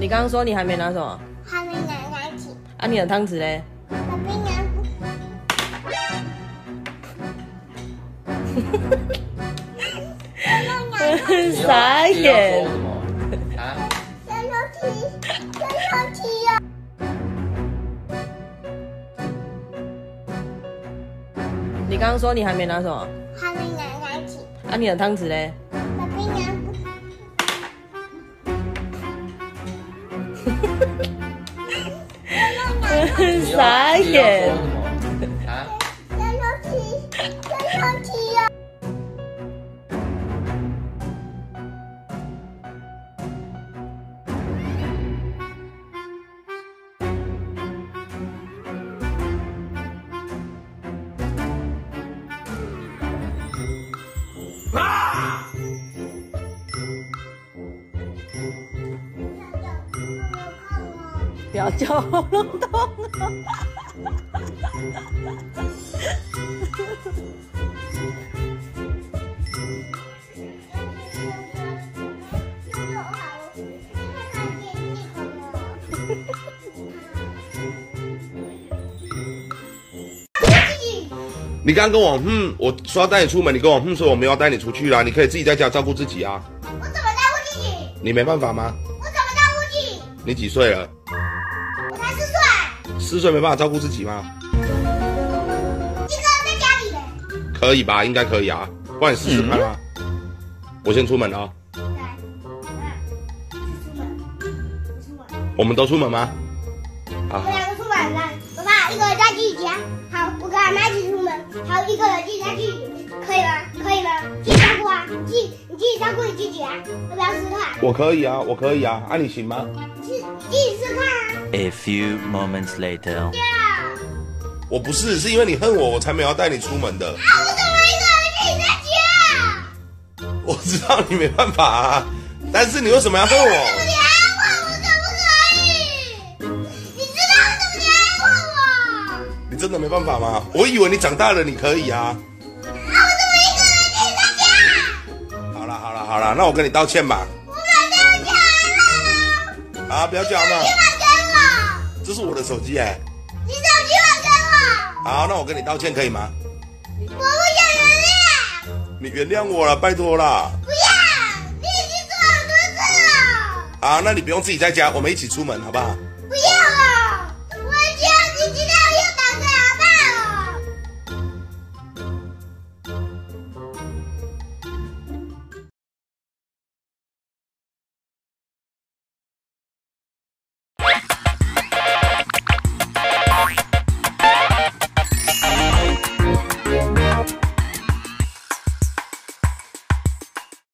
你刚刚说你还没拿什么？还没拿拿起，啊，你的汤匙嘞？还没拿。傻眼。啊？小手提，小手提呀！你刚刚说你还没拿什么？还没拿汤匙，啊，你的汤匙嘞？傻眼。不要叫喉咙痛哦。你刚刚跟我嗯，我说要带你出门，你跟我嗯说我没有要带你出去啦，你可以自己在家照顾自己啊。我怎么照顾自己？你没办法吗？我怎么照顾自己？你几岁了？四岁，没办法照顾自己吗？一个人在家里嘞。可以吧？应该可以啊，不然你试试看啊。我先出门了啊，来，来，出门，出门。我们都出门吗？好我们两个出门了，爸爸一个人在自己家。好，我跟俺妈一起出门。好，一个人自己在自己，可以吗？可以吗？自己照顾啊，你自己你自己照顾你自己啊，要不要试看？我可以啊，我可以啊，啊你行吗？自自己试看啊。A few moments later. 我不是，是因为你恨我，我才没有要带你出门的。啊，我怎么一个人自己在家？我知道你没办法啊，但是你为什么要恨我？你爱我，我可不可以？你知道我怎么我我？你真的没办法吗？我以为你长大了你可以啊。啊，我怎么一个人在家？好了好了好了，那我跟你道歉吧。我不要家了，啊，不要叫阿妈，你还给我，这是我的手机哎。你手机还给我，好，那我跟你道歉可以吗？我不想原谅。你原谅我了，拜托了。不要！你已经做了很多次了，好，那你不用自己在家，我们一起出门好不好？